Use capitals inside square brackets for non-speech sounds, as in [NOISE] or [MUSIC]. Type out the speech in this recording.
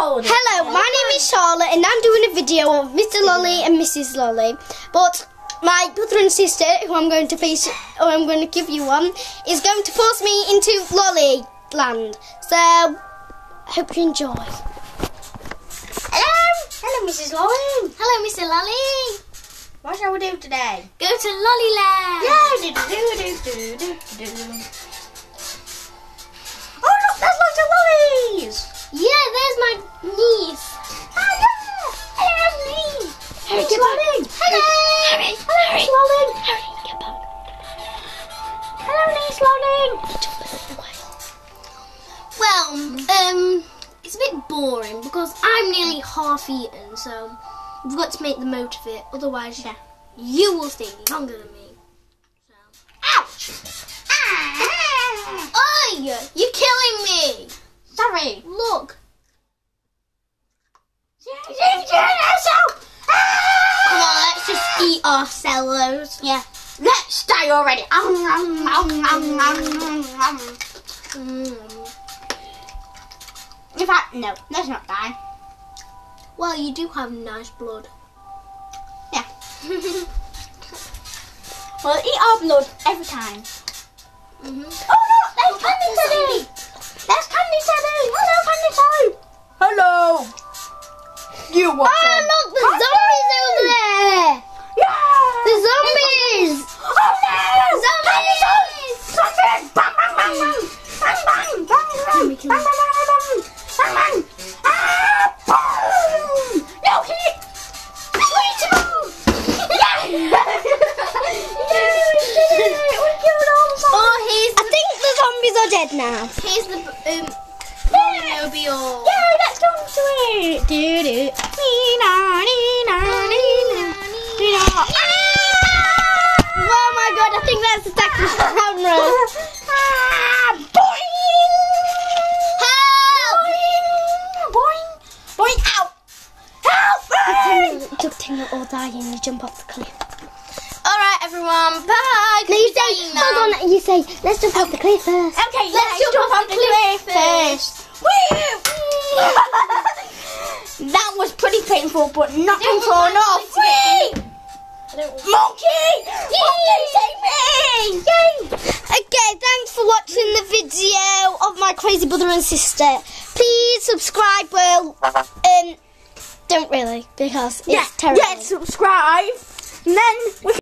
Hello, my name is Charlotte and I'm doing a video of Mr. Lolly and Mrs. Lolly. But my brother and sister, who I'm going to face, or I'm going to give you one, is going to force me into Lolly land. So, hope you enjoy. Hello. Hello, Mrs. Lolly. Hello, Mr. Lolly. What shall we do today? Go to Lolly land. Yeah. Do, do, do, do, do, do, It's get Lolly. back. Hurry, hurry, Hello. Miss Lolly. Get back. Hello, Lolly. Well, um, it's a bit boring because I'm nearly half eaten, so we've got to make the most of it. Otherwise, Yeah. you will stay longer than me. So. Ouch. Ah. Oi! You're killing me! Sorry. Look. Just eat. Yeah. Let's die already. Um, um, um, um, um, um. Mm. In fact, no, let's not die. Well, you do have nice blood. Yeah. [LAUGHS] We'll eat our blood every time. hmm Oh no, there's Candy Teddy! There's Candy Teddy! Hello, Candy Teddy! Hello! You watch Oh, dead now. Here's the um, Yeah! mobile. Yeah, let's go to it! Do do. Nina, Nina, Nina, Nina. Oh my god, I think that's the [LAUGHS] camera. Ah, boing! Help! Boing! Boing! Ow! Help! thing we're all dying. You jump off the cliff. Everyone, bye! No, you say, hold on, you say, let's jump off the cliff first. Okay, let's, jump, off the cliff first. [LAUGHS] that was pretty painful, but not enough. Whee! Monkey! Yay! Monkey, save me! Yay! Okay, thanks for watching the video of my crazy brother and sister. Please subscribe. Well, um, don't really because it's yeah, terrible. yeah, subscribe. And then we